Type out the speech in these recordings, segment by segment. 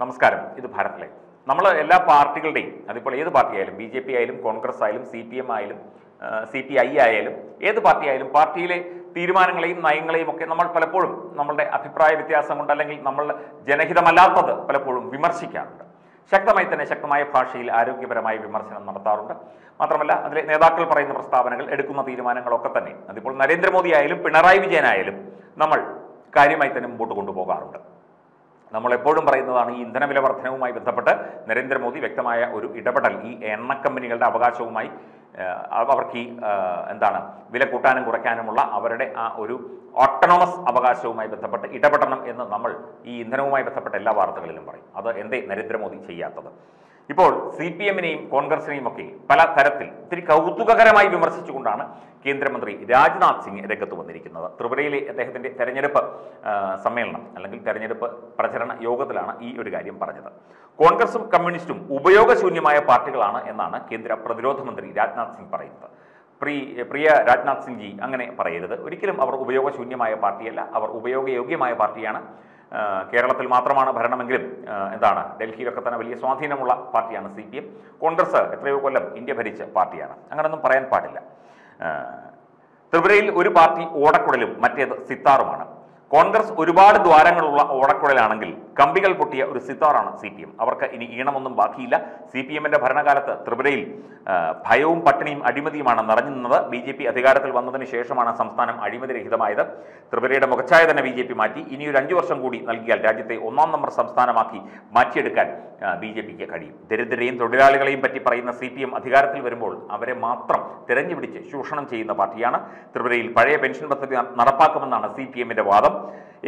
നമസ്കാരം. ഇത് ഭാരത് ലൈവ്. നമ്മൾ എല്ലാ പാർട്ടികളുടെയും അതിപ്പോൾ ഏത് പാർട്ടി ആയാലും ബി ജെ പി ആയാലും കോൺഗ്രസ് ആയാലും സി പി എം ആയാലും സി പി ഐ ആയാലും ഏത് പാർട്ടി ആയാലും പാർട്ടിയിലെ തീരുമാനങ്ങളെയും നയങ്ങളെയും ഒക്കെ നമ്മൾ പലപ്പോഴും നമ്മളുടെ അഭിപ്രായ വ്യത്യാസം കൊണ്ട് അല്ലെങ്കിൽ നമ്മൾ ജനഹിതമല്ലാത്തത് പലപ്പോഴും വിമർശിക്കാറുണ്ട്. ശക്തമായി തന്നെ ശക്തമായ ഭാഷയിൽ ആരോഗ്യപരമായ വിമർശനം നടത്താറുണ്ട്. മാത്രമല്ല അതിലെ നേതാക്കൾ പറയുന്ന പ്രസ്താവനകൾ എടുക്കുന്ന തീരുമാനങ്ങളൊക്കെ തന്നെ. അതിപ്പോൾ നരേന്ദ്രമോദി ആയാലും പിണറായി വിജയനായാലും നമ്മൾ കാര്യമായി തന്നെ മുമ്പോട്ട് കൊണ്ടുപോകാറുണ്ട്. നമ്മൾ എപ്പോഴും പറയുന്നതാണ് ഈ ഇന്ധനവില വർധനവുമായി ബന്ധപ്പെട്ട് നരേന്ദ്രമോദി വ്യക്തമായ ഒരു ഇടപെടൽ. ഈ എണ്ണ കമ്പനികളുടെ അവകാശവുമായി അവർക്ക് ഈ എന്താണ് വില കൂട്ടാനും കുറയ്ക്കാനുമുള്ള അവരുടെ ആ ഒരു ഓട്ടോണമസ് അവകാശവുമായി ബന്ധപ്പെട്ട് ഇടപെടണം എന്ന് നമ്മൾ ഈ ഇന്ധനവുമായി ബന്ധപ്പെട്ട എല്ലാ വാർത്തകളിലും പറയും. അത് എന്തേ നരേന്ദ്രമോദി ചെയ്യാത്തത്? ഇപ്പോൾ സി പി എമ്മിനെയും കോൺഗ്രസിനെയും ഒക്കെ പല തരത്തിൽ ഒത്തിരി കൗതുകകരമായി വിമർശിച്ചുകൊണ്ടാണ് കേന്ദ്രമന്ത്രി രാജ്നാഥ് സിംഗ് രംഗത്ത് വന്നിരിക്കുന്നത്. ത്രിപുരയിലെ അദ്ദേഹത്തിന്റെ തെരഞ്ഞെടുപ്പ് സമ്മേളനം അല്ലെങ്കിൽ തെരഞ്ഞെടുപ്പ് പ്രചരണ യോഗത്തിലാണ് ഈ ഒരു കാര്യം പറഞ്ഞത്. കോൺഗ്രസും കമ്മ്യൂണിസ്റ്റും ഉപയോഗശൂന്യമായ പാർട്ടികളാണ് എന്നാണ് കേന്ദ്ര പ്രതിരോധ മന്ത്രി രാജ്നാഥ് സിംഗ് പറയുന്നത്. പ്രീ പ്രിയ രാജ്നാഥ് സിംഗ് ജി അങ്ങനെ പറയരുത്. ഒരിക്കലും അവർ ഉപയോഗശൂന്യമായ പാർട്ടിയല്ല. അവർ ഉപയോഗയോഗ്യമായ പാർട്ടിയാണ്. കേരളത്തിൽ മാത്രമാണ് ഭരണമെങ്കിലും എന്താണ് ഡൽഹിയിലൊക്കെ തന്നെ വലിയ സ്വാധീനമുള്ള പാർട്ടിയാണ് സി പി എം കോൺഗ്രസ് എത്രയോ കൊല്ലം ഇന്ത്യ ഭരിച്ച പാർട്ടിയാണ്. അങ്ങനൊന്നും പറയാൻ പാടില്ല. ത്രിപുരയിൽ ഒരു പാർട്ടി ഓടക്കുഴലും മറ്റേത് സിത്താറുമാണ്. കോൺഗ്രസ് ഒരുപാട് ദ്വാരങ്ങളുള്ള ഓടക്കുഴലാണെങ്കിൽ കമ്പികൾ പൊട്ടിയ ഒരു സിത്താറാണ് സി പി എം. അവർക്ക് ഇനി ഈണമൊന്നും ബാക്കിയില്ല. സി പി എമ്മിന്റെ ഭരണകാലത്ത് ത്രിപുരയിൽ ഭയവും പട്ടിണിയും അഴിമതിയുമാണ് നിറഞ്ഞു നിന്നത്. ബി ജെ പി അധികാരത്തിൽ വന്നതിന് ശേഷമാണ് സംസ്ഥാനം അഴിമതിരഹിതമായത് ത്രിപുരയുടെ മുഖച്ഛായ തന്നെ ബി ജെ പി മാറ്റി. ഇനി ഒരു അഞ്ചു വർഷം കൂടി നൽകിയാൽ രാജ്യത്തെ ഒന്നാം നമ്പർ സംസ്ഥാനമാക്കി മാറ്റിയെടുക്കാൻ ബി ജെ പിക്ക് കഴിയും. ദരിദ്രരെയും തൊഴിലാളികളെയും പറ്റി പറയുന്ന സി പി എം അധികാരത്തിൽ വരുമ്പോൾ അവരെ മാത്രം തിരഞ്ഞുപിടിച്ച് ചൂഷണം ചെയ്യുന്ന പാർട്ടിയാണ് ത്രിപുരയിൽ. പഴയ പെൻഷൻ പദ്ധതി നടപ്പാക്കുമെന്നാണ് സി പി എമ്മിന്റെ വാദം.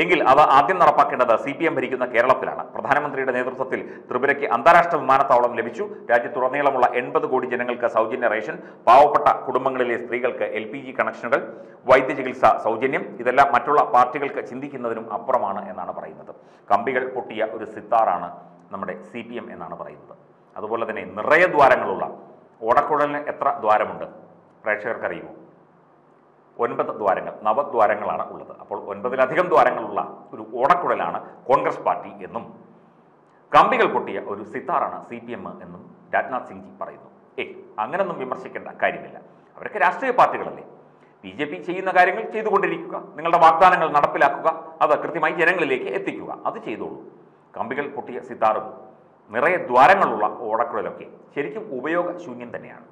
എങ്കിൽ അവ ആദ്യം നടപ്പാക്കേണ്ടത് സി പി എം ഭരിക്കുന്ന കേരളത്തിലാണ്. പ്രധാനമന്ത്രിയുടെ നേതൃത്വത്തിൽ ത്രിപുരയ്ക്ക് അന്താരാഷ്ട്ര വിമാനത്താവളം ലഭിച്ചു. രാജ്യത്തുടനീളമുള്ള എൺപത് കോടി ജനങ്ങൾക്ക് സൗജന്യ റേഷൻ പാവപ്പെട്ട കുടുംബങ്ങളിലെ സ്ത്രീകൾക്ക് എൽ പി ജി കണക്ഷനുകൾ വൈദ്യചികിത്സ സൗജന്യം ഇതെല്ലാം മറ്റുള്ള പാർട്ടികൾക്ക് ചിന്തിക്കുന്നതിനും അപ്പുറമാണ് എന്നാണ് പറയുന്നത്. കമ്പികൾ പൊട്ടിയ ഒരു സിത്താറാണ് നമ്മുടെ സി പി എം എന്നാണ് പറയുന്നത്. അതുപോലെ തന്നെ നിറയെ ദ്വാരങ്ങളുള്ള ഓടക്കുഴലിന് എത്ര ദ്വാരമുണ്ട്? പ്രേക്ഷകർക്കറിയുമോ? ഒൻപത് ദ്വാരങ്ങൾ നവദ്വാരങ്ങളാണ് ഉള്ളത്. അപ്പോൾ ഒൻപതിലധികം ദ്വാരങ്ങളുള്ള ഒരു ഓടക്കുഴലാണ് കോൺഗ്രസ് പാർട്ടി എന്നും കമ്പികൾ പൊട്ടിയ ഒരു സിത്താറാണ് സി പി എം എന്നും രാജ്നാഥ് സിംഗ് ജി പറയുന്നു. ഏ അങ്ങനൊന്നും വിമർശിക്കേണ്ട കാര്യമില്ല. അവരൊക്കെ രാഷ്ട്രീയ പാർട്ടികളല്ലേ. ബി ജെ പി ചെയ്യുന്ന കാര്യങ്ങൾ ചെയ്തുകൊണ്ടിരിക്കുക നിങ്ങളുടെ വാഗ്ദാനങ്ങൾ നടപ്പിലാക്കുക അത് കൃത്യമായി ജനങ്ങളിലേക്ക് എത്തിക്കുക അത് ചെയ്തോളൂ. കമ്പികൾ പൊട്ടിയ സിത്താറും നിറയെ ദ്വാരങ്ങളുള്ള ഓടക്കുഴലൊക്കെ ശരിക്കും ഉപയോഗശൂന്യം തന്നെയാണ്.